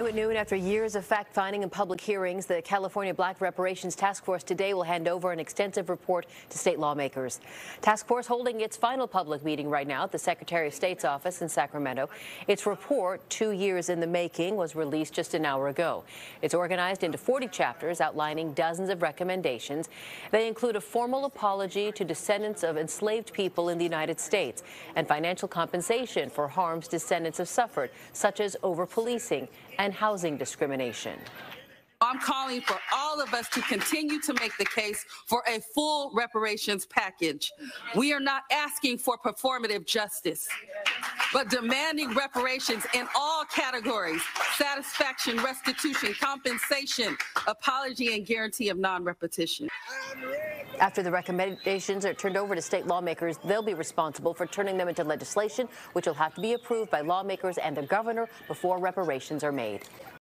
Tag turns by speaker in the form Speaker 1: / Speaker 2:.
Speaker 1: At noon, after years of fact-finding and public hearings, the California Black Reparations Task Force today will hand over an extensive report to state lawmakers. Task Force holding its final public meeting right now at the Secretary of State's office in Sacramento. Its report, two years in the making, was released just an hour ago. It's organized into 40 chapters outlining dozens of recommendations. They include a formal apology to descendants of enslaved people in the United States and financial compensation for harms descendants have suffered, such as over-policing and housing discrimination.
Speaker 2: I'm calling for all of us to continue to make the case for a full reparations package. We are not asking for performative justice, but demanding reparations in all categories satisfaction, restitution, compensation, apology, and guarantee of non repetition.
Speaker 1: After the recommendations are turned over to state lawmakers, they'll be responsible for turning them into legislation, which will have to be approved by lawmakers and the governor before reparations are made.